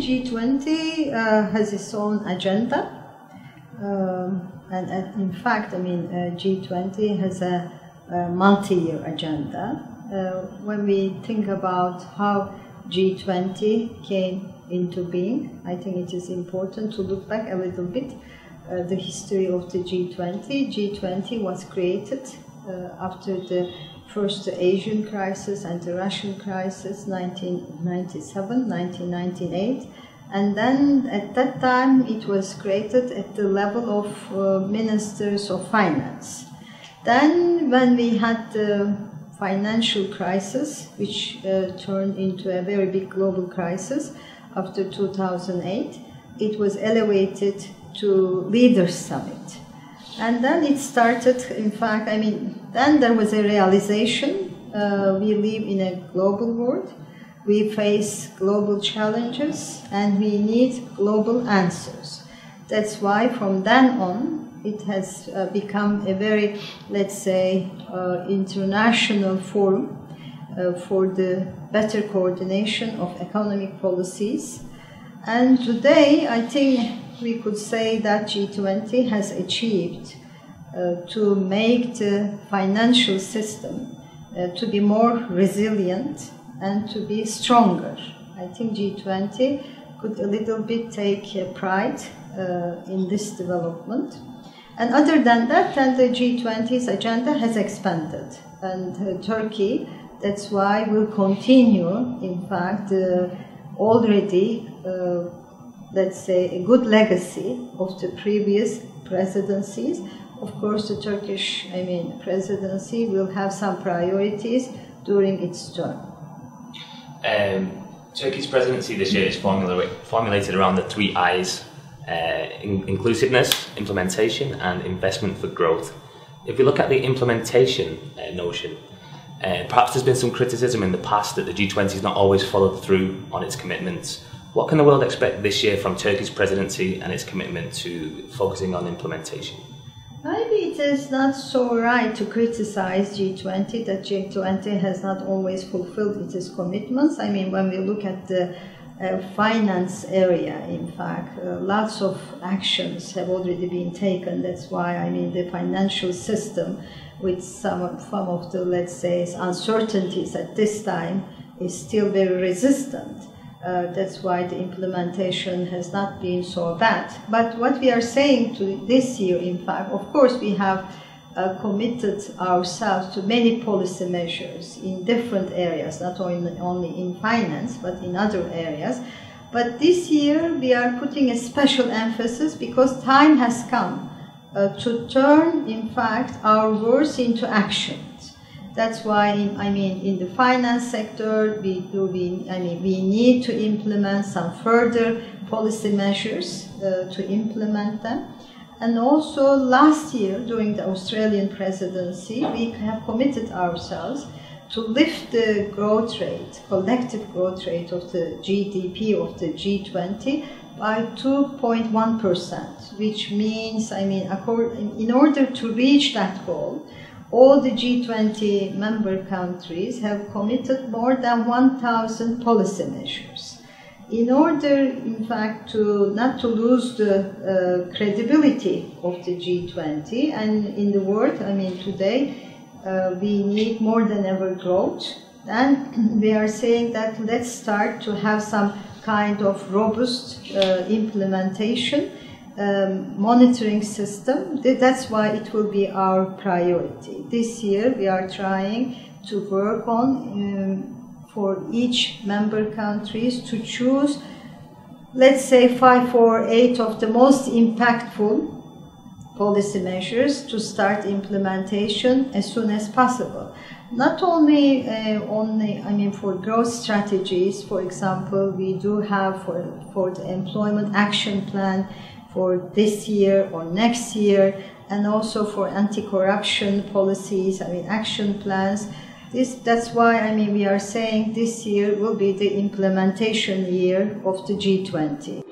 think G20 uh, has its own agenda. Um, and, in fact, I mean, uh, G20 has a, a multi year agenda. Uh, when we think about how G20 came into being, I think it is important to look back a little bit. Uh, the history of the G20. G20 was created after the first Asian crisis and the Russian crisis, 1997, 1998. And then at that time it was created at the level of uh, ministers of finance. Then when we had the financial crisis, which uh, turned into a very big global crisis after 2008, it was elevated to Leaders Summit. And then it started, in fact, I mean, then there was a realization uh, we live in a global world, we face global challenges, and we need global answers. That's why from then on, it has uh, become a very, let's say, uh, international forum uh, for the better coordination of economic policies. And today, I think we could say that G20 has achieved uh, to make the financial system uh, to be more resilient and to be stronger. I think G20 could a little bit take uh, pride uh, in this development. And other than that, then the G20's agenda has expanded. And uh, Turkey, that's why will continue, in fact, uh, already let's say, a good legacy of the previous presidencies. Of course, the Turkish, I mean, presidency will have some priorities during its term. Um, Turkey's presidency this year is formula- formulated around the three I's uh, in- inclusiveness, implementation, and investment for growth. If we look at the implementation uh, notion, uh, perhaps there's been some criticism in the past that the G20 has not always followed through on its commitments. What can the world expect this year from Turkey's presidency and its commitment to focusing on implementation? Maybe it is not so right to criticize G20 that G20 has not always fulfilled its commitments. I mean, when we look at the uh, finance area, in fact, uh, lots of actions have already been taken. That's why, I mean, the financial system, with some, some of the, let's say, uncertainties at this time, is still very resistant. Uh, that's why the implementation has not been so bad. But what we are saying to this year, in fact, of course, we have uh, committed ourselves to many policy measures in different areas, not only, only in finance, but in other areas. But this year, we are putting a special emphasis because time has come uh, to turn, in fact, our words into action. That's why, I mean, in the finance sector, we do, we, I mean, we need to implement some further policy measures uh, to implement them. And also last year, during the Australian presidency, we have committed ourselves to lift the growth rate, collective growth rate of the GDP of the G20 by 2.1%, which means, I mean, in order to reach that goal, all the G20 member countries have committed more than 1,000 policy measures. In order, in fact, to not to lose the uh, credibility of the G20 and in the world, I mean, today uh, we need more than ever growth. And we are saying that let's start to have some kind of robust uh, implementation um, monitoring system. That's why it will be our priority. This year we are trying to work on um, for each member countries to choose, let's say, five or eight of the most impactful policy measures to start implementation as soon as possible. Not only uh, only, I mean, for growth strategies, for example, we do have for, for the employment action plan, for this year or next year, and also for anti-corruption policies, I mean action plans. This, that's why I mean we are saying this year will be the implementation year of the G20.